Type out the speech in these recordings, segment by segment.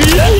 Yeah!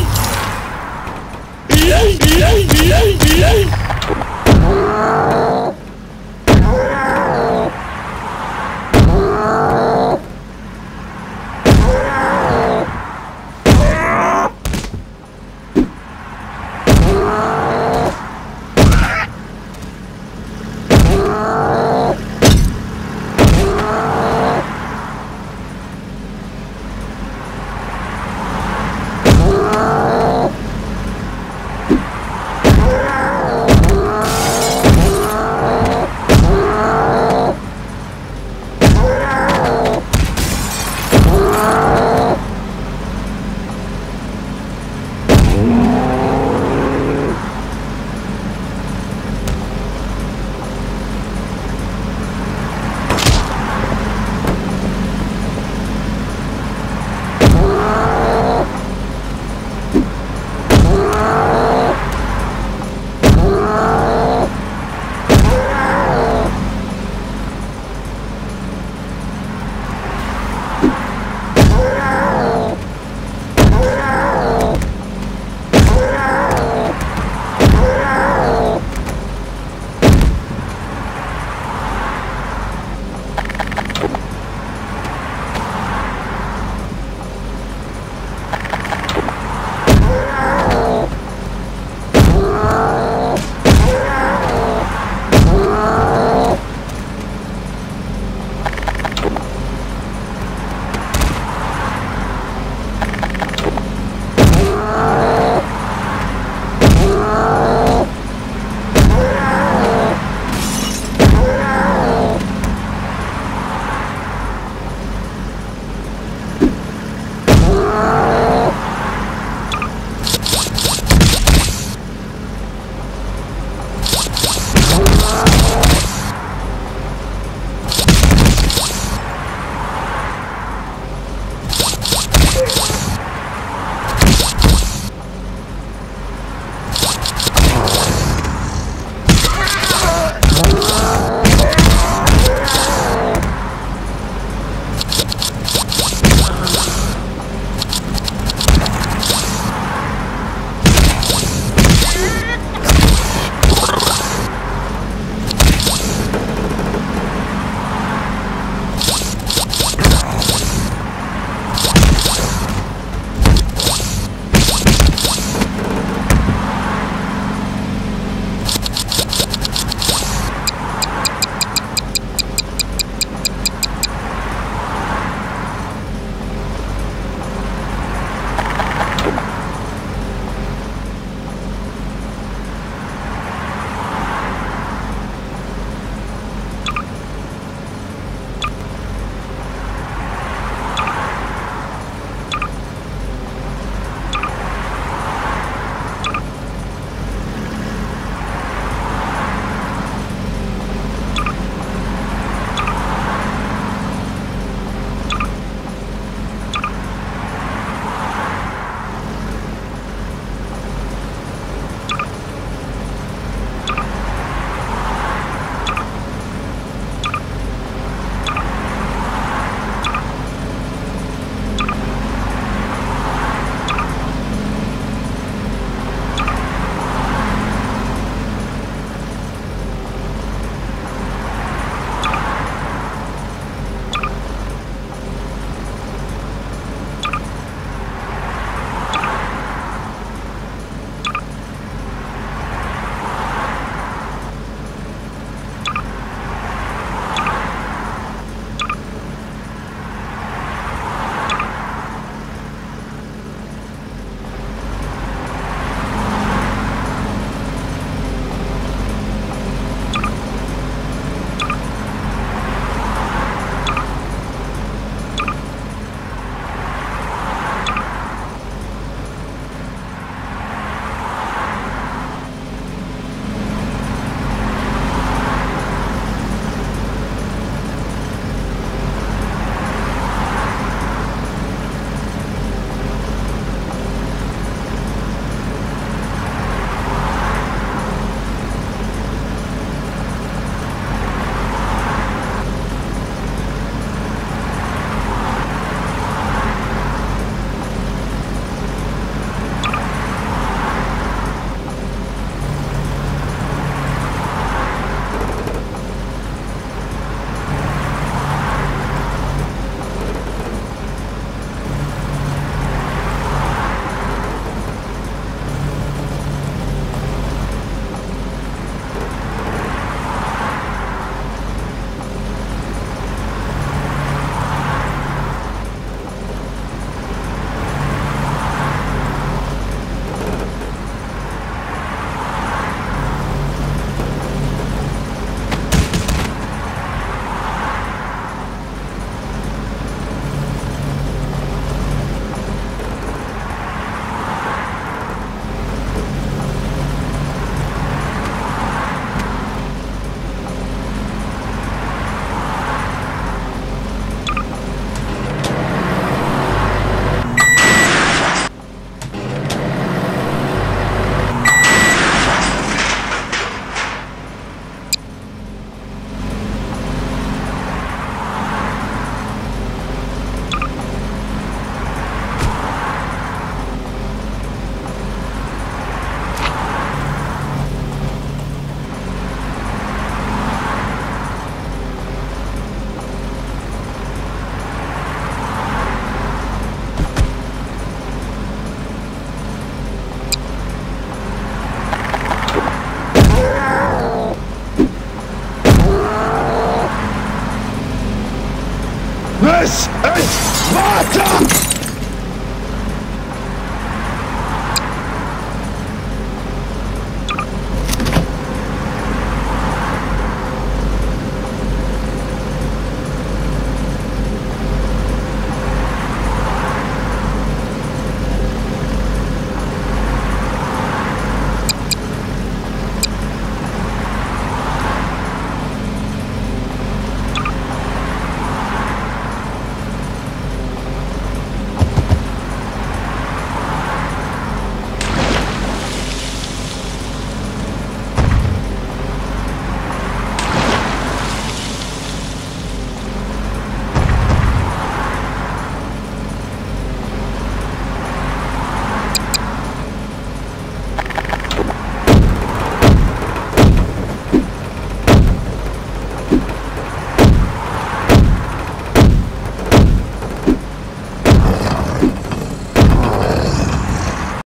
Master!